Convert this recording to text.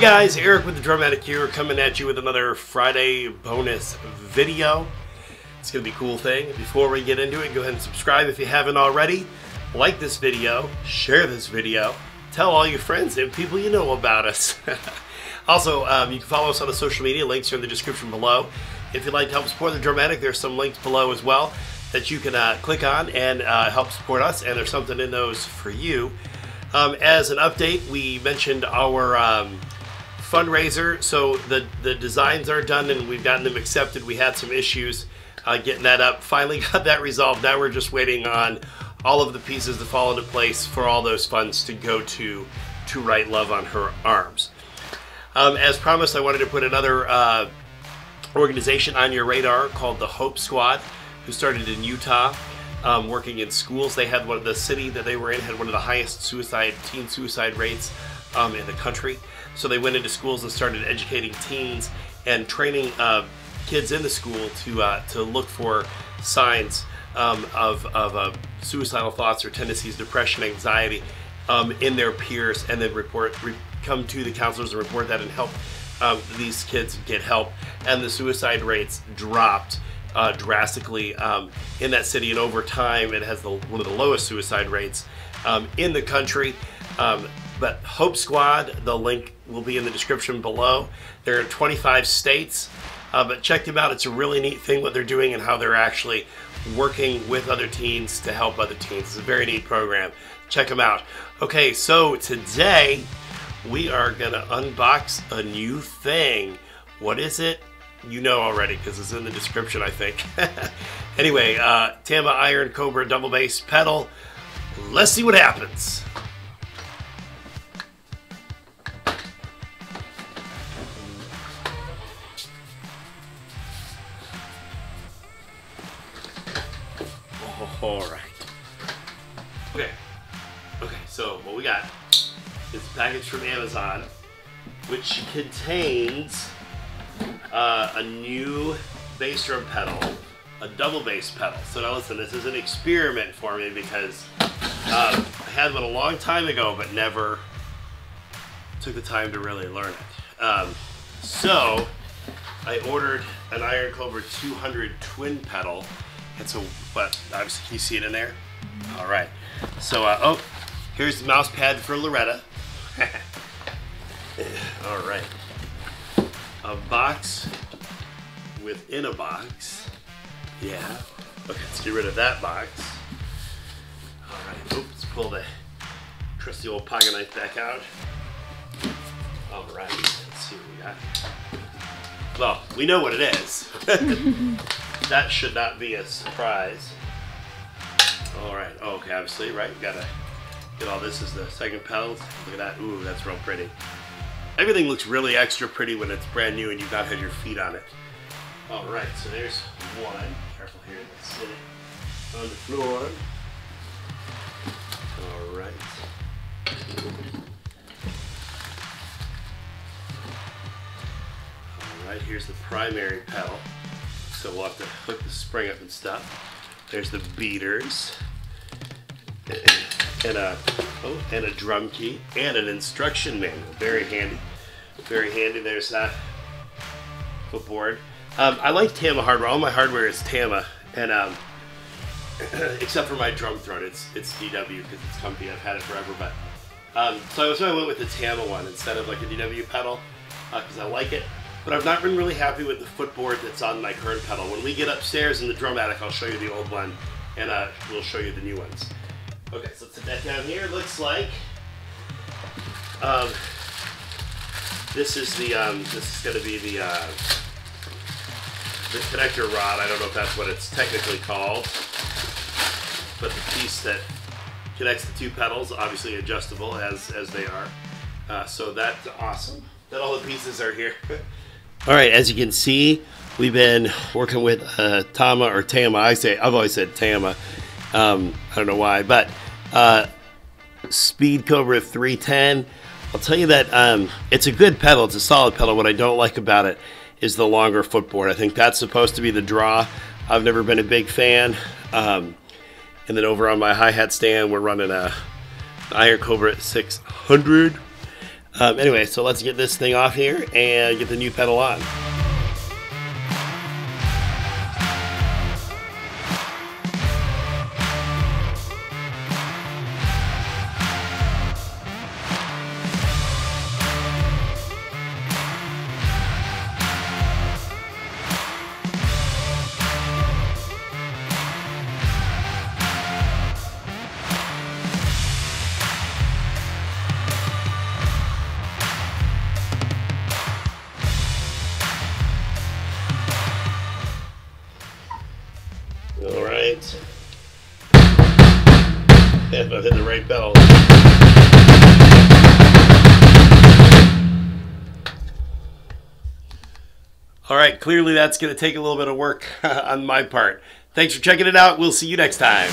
guys, Eric with the Drum Attic here, coming at you with another Friday bonus video. It's going to be a cool thing. Before we get into it, go ahead and subscribe if you haven't already. Like this video, share this video, tell all your friends and people you know about us. also, um, you can follow us on the social media, links are in the description below. If you'd like to help support the Drum Attic, there's some links below as well that you can uh, click on and uh, help support us, and there's something in those for you. Um, as an update, we mentioned our um, fundraiser. So the, the designs are done and we've gotten them accepted. We had some issues uh, getting that up. Finally got that resolved. Now we're just waiting on all of the pieces to fall into place for all those funds to go to to write love on her arms. Um, as promised, I wanted to put another uh, organization on your radar called the Hope Squad, who started in Utah um, working in schools. They had one of the city that they were in had one of the highest suicide teen suicide rates um, in the country. So they went into schools and started educating teens and training uh, kids in the school to uh, to look for signs um, of of uh, suicidal thoughts or tendencies, depression, anxiety um, in their peers, and then report re- come to the counselors and report that and help um, these kids get help. And the suicide rates dropped uh, drastically um, in that city, and over time, it has the, one of the lowest suicide rates um, in the country. Um, but Hope Squad, the link will be in the description below. They're in 25 states, uh, but check them out. It's a really neat thing what they're doing and how they're actually working with other teens to help other teens. It's a very neat program. Check them out. Okay, so today we are going to unbox a new thing. What is it? you know already because it's in the description, I think. anyway, uh, Tama Iron Cobra double bass pedal. Let's see what happens. All right. Okay. Okay, so what we got is a package from Amazon, which contains uh, a new bass drum pedal, a double bass pedal. So now listen, this is an experiment for me because uh, I had one a long time ago, but never took the time to really learn it. Um, so I ordered an Iron Cobra 200 twin pedal. So, but obviously, can you see it in there? All right. So, uh, oh, here's the mouse pad for Loretta. All right a box within a box. Yeah. Okay, let's get rid of that box. All right, oops, let's pull the trusty old pocket knife back out. All right, let's see what we got. Well, we know what it is. that should not be a surprise. All right, okay, obviously, right? You gotta get all this as the second pedal. Look at that, ooh, that's real pretty. Everything looks really extra pretty when it's brand new and you've not had your feet on it. All right, so there's one. Careful here, let's sit it on the floor. All right. All right, here's the primary pedal. So we'll have to hook the spring up and stuff. There's the beaters and a oh, and a drum key and an instruction manual. Very handy. Very handy. There's that footboard. Um, I like Tama hardware. All my hardware is Tama, and um, except for my drum throne, it's it's DW because it's comfy. I've had it forever. But um, so, I went with the Tama one instead of like a DW pedal because uh, I like it. But I've not been really happy with the footboard that's on my current pedal. When we get upstairs in the drum attic, I'll show you the old one, and uh, we'll show you the new ones. Okay, so set that down here. Looks like um, this is the, um, this is going to be the, uh, the connector rod. I don't know if that's what it's technically called, but the piece that connects the two pedals, obviously adjustable as, as they are. Uh, so that's awesome that all the pieces are here. all right, as you can see, we've been working with uh, Tama or Tama. I say I've always said Tama. Um, I don't know why, but uh, Speed Cobra 310 I'll tell you that um, it's a good pedal. It's a solid pedal. What I don't like about it is the longer footboard. I think that's supposed to be the draw. I've never been a big fan. Um, and then over on my hi-hat stand, we're running a Iron Cobra 600. Um, anyway, so let's get this thing off here and get the new pedal on. Right. If I've hit the right pedal. All right, clearly that's going to take a little bit of work on my part. Thanks for checking it out. We'll see you next time.